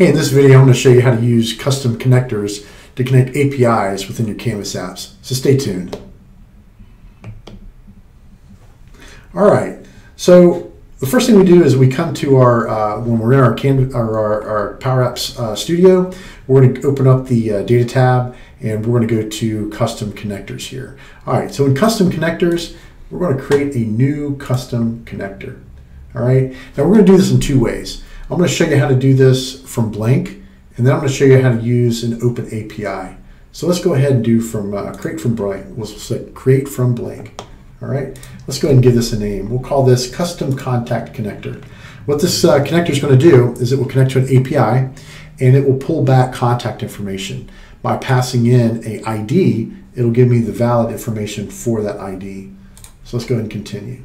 Hey, in this video, I'm going to show you how to use custom connectors to connect APIs within your Canvas apps. So stay tuned. All right, so the first thing we do is we come to our, uh, when we're in our, Canvas, our, our, our Power Apps uh, studio, we're going to open up the uh, data tab and we're going to go to custom connectors here. All right, so in custom connectors, we're going to create a new custom connector. All right, now we're going to do this in two ways. I'm going to show you how to do this from blank, and then I'm going to show you how to use an open API. So let's go ahead and do from uh, create from blank. We'll say create from blank. All right, let's go ahead and give this a name. We'll call this custom contact connector. What this uh, connector is going to do is it will connect to an API and it will pull back contact information. By passing in a ID, it'll give me the valid information for that ID. So let's go ahead and continue.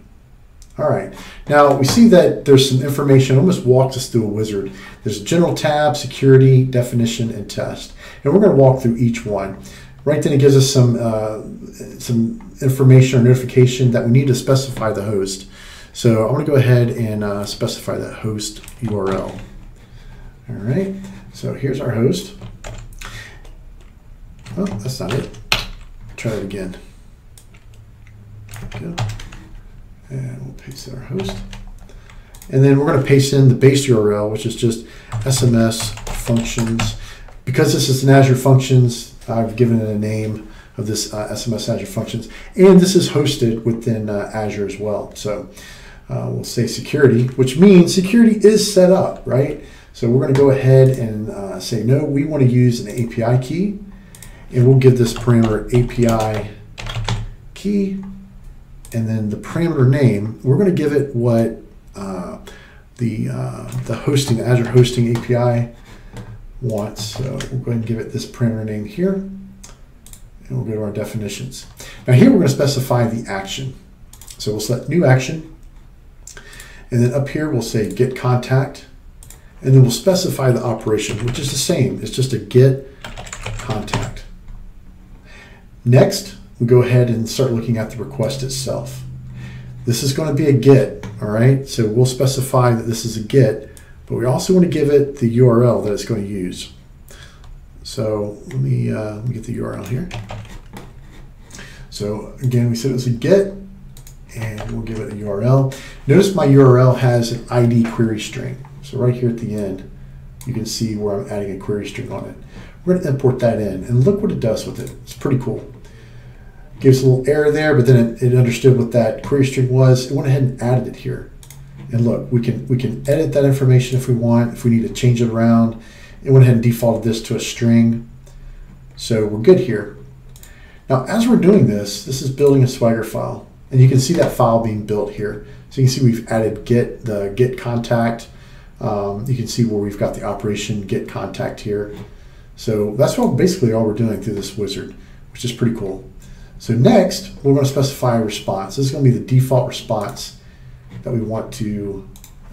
All right, now we see that there's some information, almost walks us through a wizard. There's a general tab, security, definition, and test. And we're gonna walk through each one. Right then it gives us some, uh, some information or notification that we need to specify the host. So I'm gonna go ahead and uh, specify that host URL. All right, so here's our host. Oh, that's not it. Try it again. Go and we'll paste in our host. And then we're going to paste in the base URL, which is just SMS functions. Because this is an Azure Functions, I've given it a name of this uh, SMS Azure Functions. And this is hosted within uh, Azure as well. So uh, we'll say security, which means security is set up, right? So we're going to go ahead and uh, say, no, we want to use an API key. And we'll give this parameter API key and then the parameter name, we're going to give it what uh, the uh, the hosting, Azure Hosting API wants. So we'll go ahead and give it this parameter name here, and we'll go to our definitions. Now here we're going to specify the action. So we'll select new action, and then up here we'll say get contact, and then we'll specify the operation, which is the same. It's just a get contact. Next, we go ahead and start looking at the request itself. This is going to be a GET, all right? So we'll specify that this is a GET, but we also want to give it the URL that it's going to use. So let me, uh, let me get the URL here. So again, we said it was a GET, and we'll give it a URL. Notice my URL has an ID query string. So right here at the end, you can see where I'm adding a query string on it. We're going to import that in, and look what it does with it. It's pretty cool gives a little error there, but then it, it, understood what that query string was. It went ahead and added it here. And look, we can we can edit that information if we want, if we need to change it around. It went ahead and defaulted this to a string. So we're good here. Now, as we're doing this, this is building a Swagger file. And you can see that file being built here. So you can see we've added get the get contact. Um, you can see where we've got the operation get contact here. So that's what basically all we're doing through this wizard, which is pretty cool. So next, we're going to specify a response. This is going to be the default response that we want to,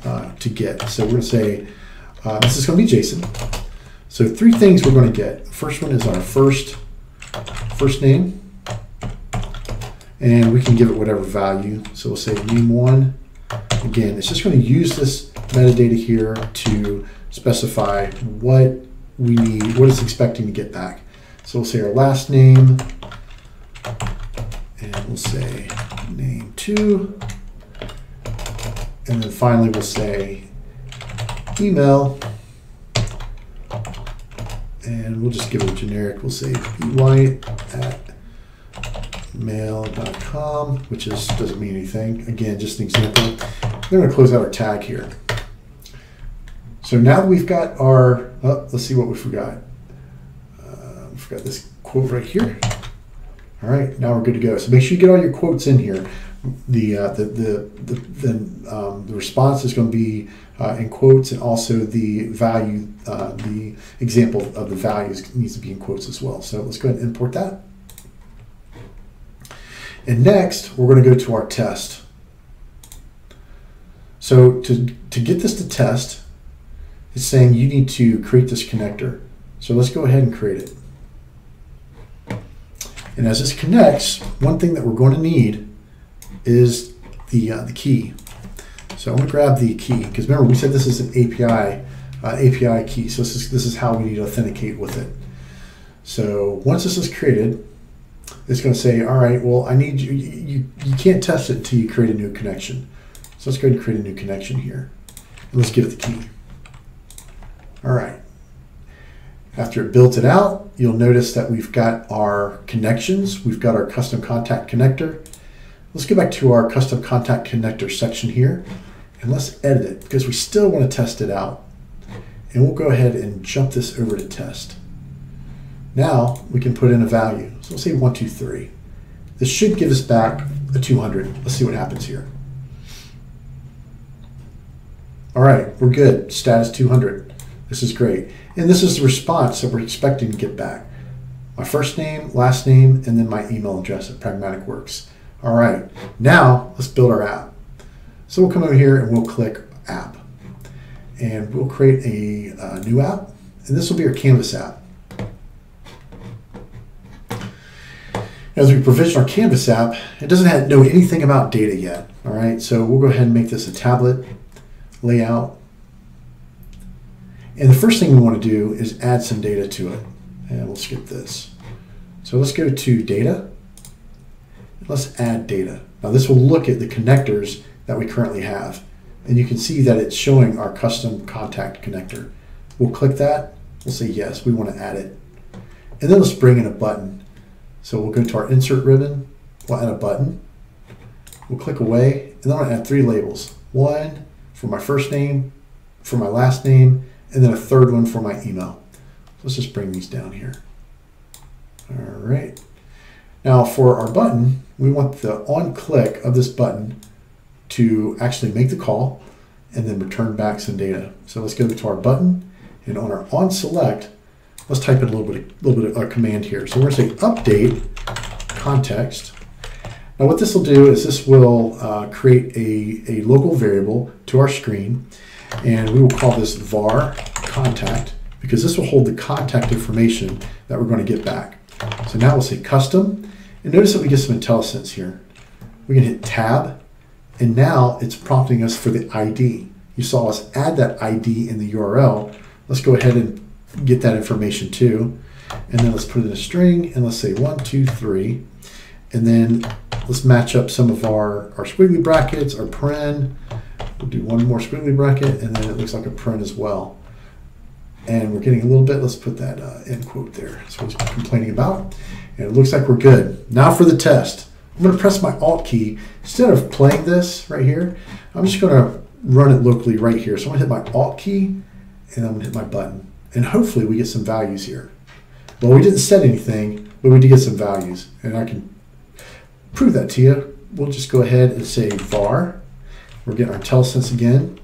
uh, to get. So we're going to say, uh, this is going to be JSON. So three things we're going to get. First one is our first, first name. And we can give it whatever value. So we'll say name1. Again, it's just going to use this metadata here to specify what we need, what it's expecting to get back. So we'll say our last name, we'll say name two. And then finally we'll say email. And we'll just give it a generic. We'll say white at mail.com, which is doesn't mean anything. Again, just an example. We're going to close out our tag here. So now that we've got our, oh, let's see what we forgot. Uh, we forgot this quote right here. All right, now we're good to go. So make sure you get all your quotes in here. The uh, the the the, the, um, the response is going to be uh, in quotes, and also the value, uh, the example of the values needs to be in quotes as well. So let's go ahead and import that. And next, we're going to go to our test. So to to get this to test, it's saying you need to create this connector. So let's go ahead and create it. And as this connects, one thing that we're going to need is the, uh, the key. So I'm going to grab the key, because remember we said this is an API uh, API key. So this is, this is how we need to authenticate with it. So once this is created, it's going to say, all right, well, I need you, you, you can't test it until you create a new connection. So let's go ahead and create a new connection here. And let's give it the key. All right. After it built it out, you'll notice that we've got our connections. We've got our custom contact connector. Let's go back to our custom contact connector section here and let's edit it because we still want to test it out. And we'll go ahead and jump this over to test. Now we can put in a value. So let's say 123. This should give us back a 200. Let's see what happens here. All right, we're good. Status 200. This is great. And this is the response that we're expecting to get back. My first name, last name, and then my email address at Pragmatic Works. All right, now let's build our app. So we'll come over here and we'll click App. And we'll create a, a new app. And this will be our Canvas app. As we provision our Canvas app, it doesn't have, know anything about data yet. All right, so we'll go ahead and make this a tablet layout. And the first thing we want to do is add some data to it. And we'll skip this. So let's go to data. Let's add data. Now this will look at the connectors that we currently have. And you can see that it's showing our custom contact connector. We'll click that. We'll say yes, we want to add it. And then let's bring in a button. So we'll go to our insert ribbon, we'll add a button, we'll click away, and then I'll add three labels. One for my first name, for my last name, and then a third one for my email. Let's just bring these down here. All right. Now for our button, we want the on click of this button to actually make the call and then return back some data. So let's go to our button and on our on select, let's type in a little bit, a little bit of a command here. So we're to say update context. Now what this will do is this will uh, create a, a local variable to our screen and we will call this var contact because this will hold the contact information that we're going to get back. So now we'll say custom and notice that we get some IntelliSense here. We can hit tab and now it's prompting us for the ID. You saw us add that ID in the URL. Let's go ahead and get that information too. And then let's put in a string and let's say one, two, three. And then let's match up some of our, our squiggly brackets, our paren. Do one more squiggly bracket and then it looks like a print as well. And we're getting a little bit, let's put that uh, end quote there. That's what complaining about. And it looks like we're good. Now for the test. I'm going to press my Alt key. Instead of playing this right here, I'm just going to run it locally right here. So I'm to hit my Alt key and I'm going to hit my button and hopefully we get some values here. Well, we didn't set anything, but we did get some values, and I can prove that to you. We'll just go ahead and say var. We're getting our IntelliSense again,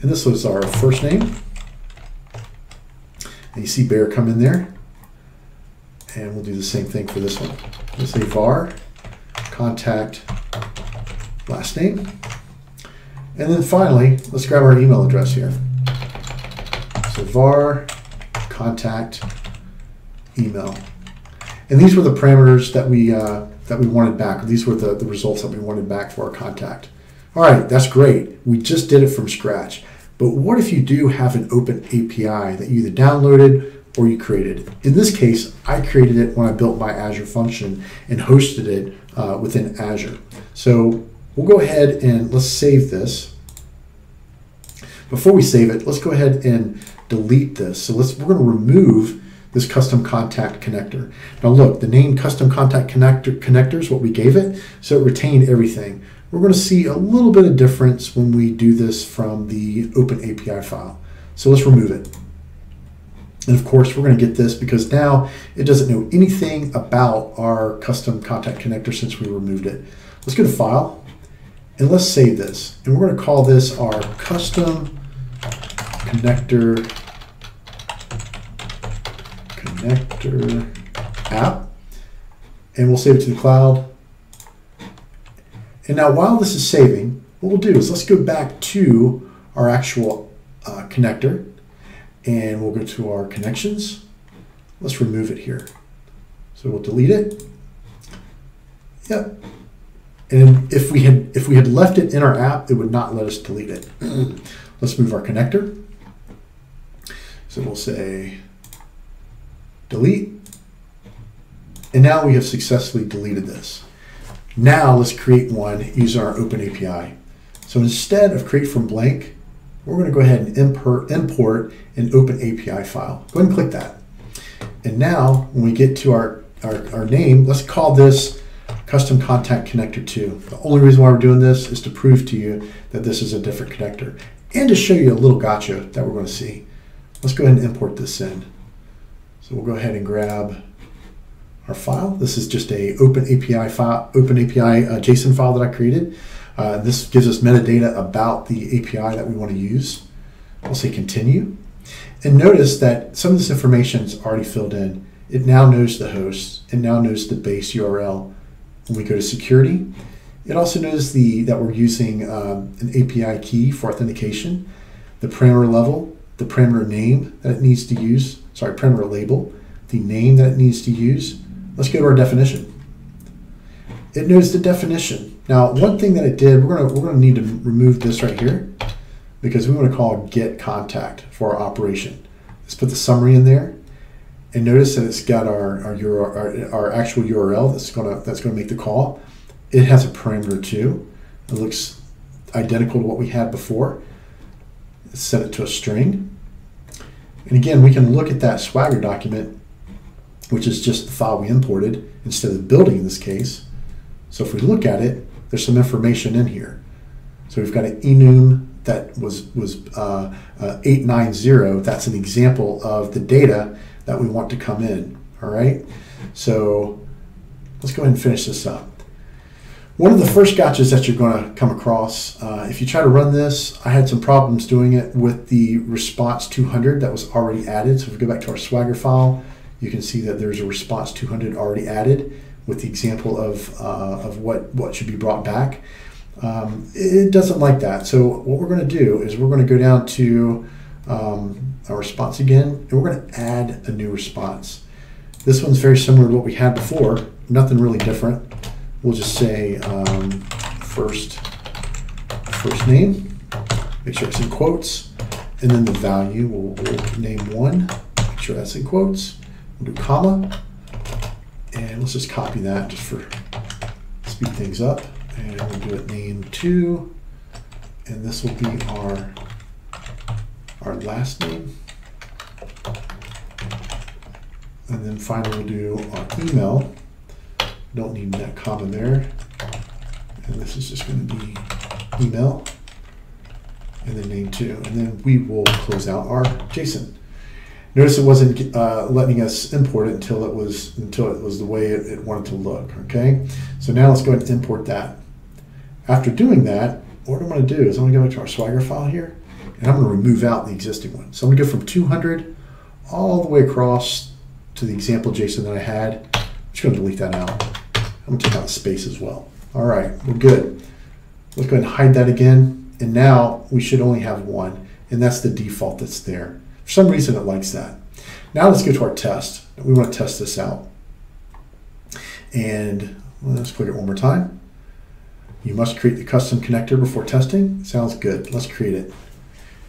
and this was our first name. And you see Bayer come in there, and we'll do the same thing for this one. We'll say var contact last name. And then finally, let's grab our email address here. So var contact email. And these were the parameters that we uh, that we wanted back. These were the, the results that we wanted back for our contact. All right, that's great. We just did it from scratch. But what if you do have an open API that you either downloaded or you created? In this case, I created it when I built my Azure function and hosted it uh, within Azure. So we'll go ahead and let's save this. Before we save it, let's go ahead and delete this. So let's we're going to remove this custom contact connector. Now look, the name custom contact connector connector is what we gave it, so it retained everything. We're going to see a little bit of difference when we do this from the open API file. So let's remove it. And of course, we're going to get this because now it doesn't know anything about our custom contact connector since we removed it. Let's go to File, and let's save this. And we're going to call this our custom connector connector app and we'll save it to the cloud. And now while this is saving, what we'll do is let's go back to our actual uh, connector and we'll go to our connections. Let's remove it here. So we'll delete it. Yep. And if we had if we had left it in our app, it would not let us delete it. let's move our connector. So we'll say delete. And now we have successfully deleted this. Now let's create one using our Open API. So instead of create from blank, we're going to go ahead and import, import an Open API file. Go ahead and click that. And now when we get to our, our, our name, let's call this Custom Contact Connector 2. The only reason why we're doing this is to prove to you that this is a different connector and to show you a little gotcha that we're going to see. Let's go ahead and import this in. So we'll go ahead and grab our file. This is just a Open API file, Open API uh, JSON file that I created. Uh, this gives us metadata about the API that we want to use. I'll say continue. And notice that some of this information is already filled in. It now knows the host. It now knows the base URL. When we go to security, it also knows the that we're using um, an API key for authentication, the parameter level, the parameter name that it needs to use, sorry, parameter label, the name that it needs to use. Let's go to our definition. It knows the definition. Now, one thing that it did, we're gonna we're gonna need to remove this right here because we want to call get contact for our operation. Let's put the summary in there. And notice that it's got our our, our, our actual URL that's gonna that's gonna make the call. It has a parameter too. It looks identical to what we had before. Let's set it to a string. And again, we can look at that Swagger document, which is just the file we imported instead of building in this case. So if we look at it, there's some information in here. So we've got an enum that was was uh, uh, 890. That's an example of the data that we want to come in. All right. So let's go ahead and finish this up. One of the first gotchas that you're going to come across, uh, if you try to run this, I had some problems doing it with the response 200 that was already added. So if we go back to our Swagger file, you can see that there's a response 200 already added with the example of, uh, of what, what should be brought back. Um, it doesn't like that. So what we're going to do is we're going to go down to um, our response again, and we're going to add a new response. This one's very similar to what we had before, nothing really different. We'll just say um, first, first name, make sure it's in quotes, and then the value, we'll, we'll name one, make sure that's in quotes, do comma, and let's just copy that just for speed things up. And we'll do it name two, and this will be our our last name. And then finally we'll do our email. Don't need that comma there. And this is just going to be email. And then name two. And then we will close out our JSON. Notice it wasn't uh, letting us import it until it was until it was the way it, it, wanted to look. Okay, so now let's go ahead and import that. After doing that, what I'm going to do is I'm going to go back to our Swagger file here, and I'm going to remove out the existing one. So I'm going to go from 200 all the way across to the example JSON that I had. I'm just going to delete that out. I'm going to take out the space as well. All right, we're good. Let's go ahead and hide that again. And now we should only have one, and that's the default that's there. For some reason, it likes that. Now let's go to our test. We want to test this out. And let's put it one more time. You must create the custom connector before testing. Sounds good. Let's create it.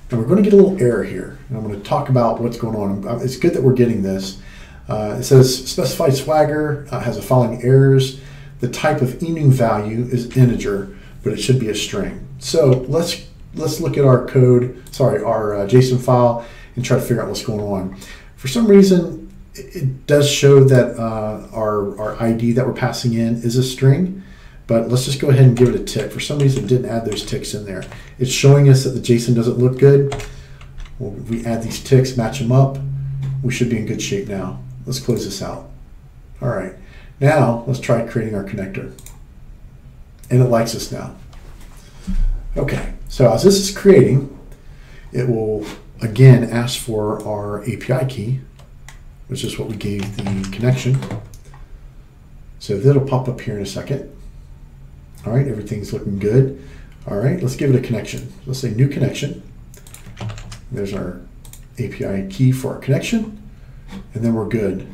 And we're going to get a little error here. And I'm going to talk about what's going on. It's good that we're getting this. Uh, it says specified swagger uh, has the following errors. The type of enum value is integer, but it should be a string. So let's let's look at our code, sorry, our uh, JSON file and try to figure out what's going on. For some reason, it does show that uh, our, our ID that we're passing in is a string, but let's just go ahead and give it a tick. For some reason, it didn't add those ticks in there. It's showing us that the JSON doesn't look good. Well, if we add these ticks, match them up, we should be in good shape now. Let's close this out. All right, now let's try creating our connector. And it likes us now. Okay, so as this is creating, it will again ask for our API key, which is what we gave the connection. So that'll pop up here in a second. All right, everything's looking good. All right, let's give it a connection. Let's say new connection. There's our API key for our connection, and then we're good.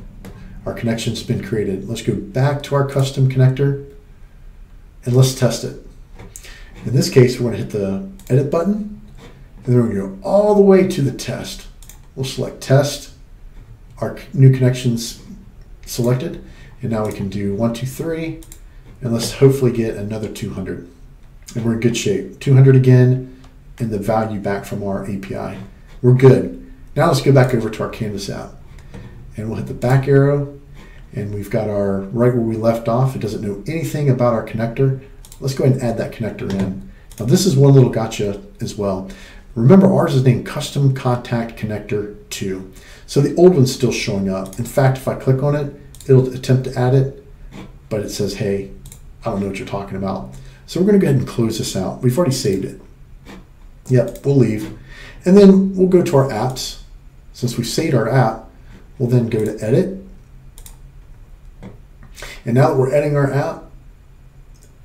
Our connection's been created. Let's go back to our custom connector, and let's test it. In this case, we're going to hit the edit button, and then to go all the way to the test. We'll select test, our new connections selected, and now we can do one, two, three, and let's hopefully get another 200. And we're in good shape. 200 again, and the value back from our API. We're good. Now let's go back over to our Canvas app. And we'll hit the back arrow, and we've got our, right where we left off, it doesn't know anything about our connector. Let's go ahead and add that connector in. Now this is one little gotcha as well. Remember ours is named Custom Contact Connector 2. So the old one's still showing up. In fact, if I click on it, it'll attempt to add it, but it says, hey, I don't know what you're talking about. So we're gonna go ahead and close this out. We've already saved it. Yep, we'll leave. And then we'll go to our apps. Since we've saved our app, we'll then go to edit. And now that we're editing our app,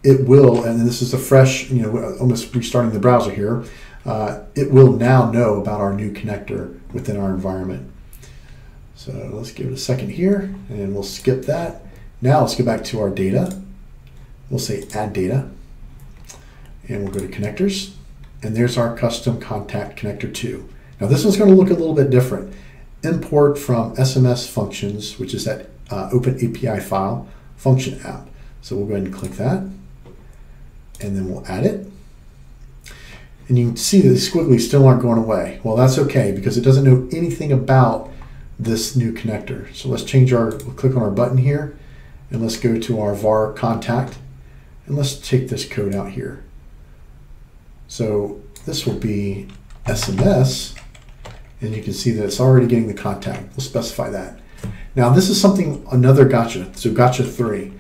it will, and this is a fresh, you know, almost restarting the browser here, uh, it will now know about our new connector within our environment. So let's give it a second here, and we'll skip that. Now let's go back to our data. We'll say add data, and we'll go to connectors, and there's our custom contact connector 2. Now this one's going to look a little bit different. Import from SMS functions, which is that uh, open API file, function app. So we'll go ahead and click that and then we'll add it. And you can see that the squiggly still aren't going away. Well, that's okay because it doesn't know anything about this new connector. So let's change our, we'll click on our button here and let's go to our var contact and let's take this code out here. So this will be SMS and you can see that it's already getting the contact. We'll specify that. Now this is something, another gotcha. So gotcha three.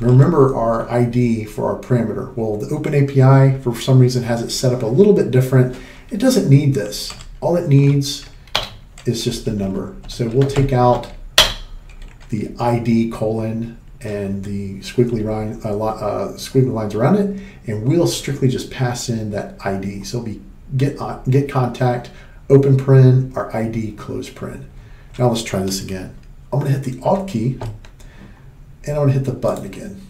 Remember our ID for our parameter. Well, the Open API, for some reason, has it set up a little bit different. It doesn't need this. All it needs is just the number. So we'll take out the ID colon and the squiggly, line, uh, uh, squiggly lines around it, and we'll strictly just pass in that ID. So it'll be get, uh, get contact, open print, our ID, close print. Now let's try this again. I'm gonna hit the Alt key and I'm gonna hit the button again.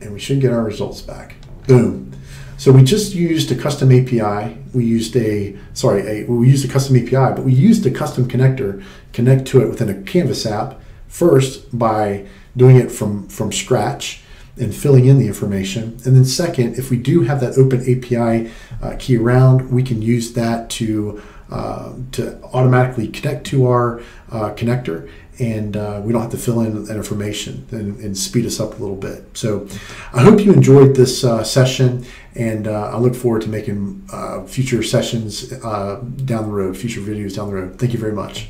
And we should get our results back. Boom. So we just used a custom API. We used a, sorry, a, we used a custom API, but we used a custom connector, connect to it within a Canvas app, first by doing it from, from scratch and filling in the information. And then second, if we do have that open API uh, key around, we can use that to, uh, to automatically connect to our uh, connector and uh, we don't have to fill in that information and, and, speed us up a little bit. So I hope you enjoyed this uh, session, and uh, I look forward to making uh, future sessions uh, down the road, future videos down the road. Thank you very much.